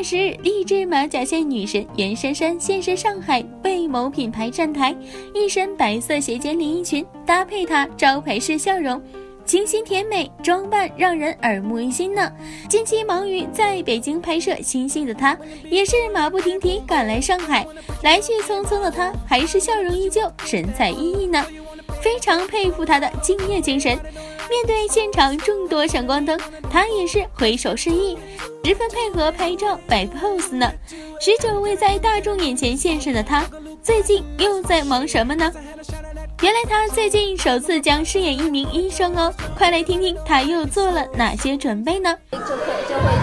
二十日，励志马甲线女神袁姗姗现身上海，为某品牌站台，一身白色斜肩连衣裙，搭配她招牌式笑容。清新甜美，装扮让人耳目一新呢。近期忙于在北京拍摄新戏的她，也是马不停蹄赶来上海。来去匆匆的她，还是笑容依旧，神采奕奕呢。非常佩服他的敬业精神。面对现场众多闪光灯，他也是挥手示意，十分配合拍照摆 pose 呢。许久未在大众眼前现身的他，最近又在忙什么呢？原来他最近首次将饰演一名医生哦，快来听听他又做了哪些准备呢？就会就会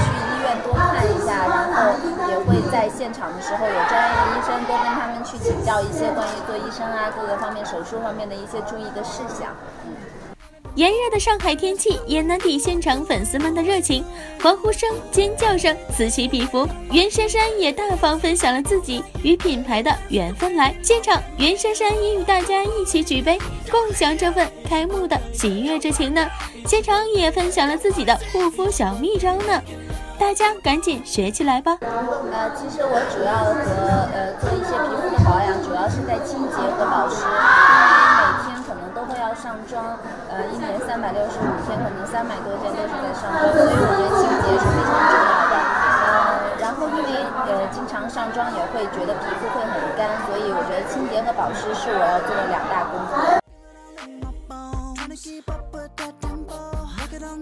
在现场的时候有专业的医生多跟他们去请教一些关于做医生啊各个方面手术方面的一些注意的事项。嗯炎热的上海天气也难抵现场粉丝们的热情，欢呼声、尖叫声此起彼伏。袁姗姗也大方分享了自己与品牌的缘分来，现场袁姗姗也与大家一起举杯，共享这份开幕的喜悦之情呢。现场也分享了自己的护肤小秘招呢，大家赶紧学起来吧。呃，其实我主要和呃做一些皮肤的保养，主要是在清洁和保湿，因为每天可能都会要。上妆，呃，一年三百六十五天，可能三百多天都是在上妆，所以我觉得清洁是非常重要的。呃，然后因为呃经常上妆也会觉得皮肤会很干，所以我觉得清洁和保湿是我要做的两大工作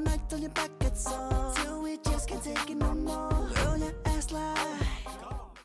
night on your back gets on Till we just can't take it no more.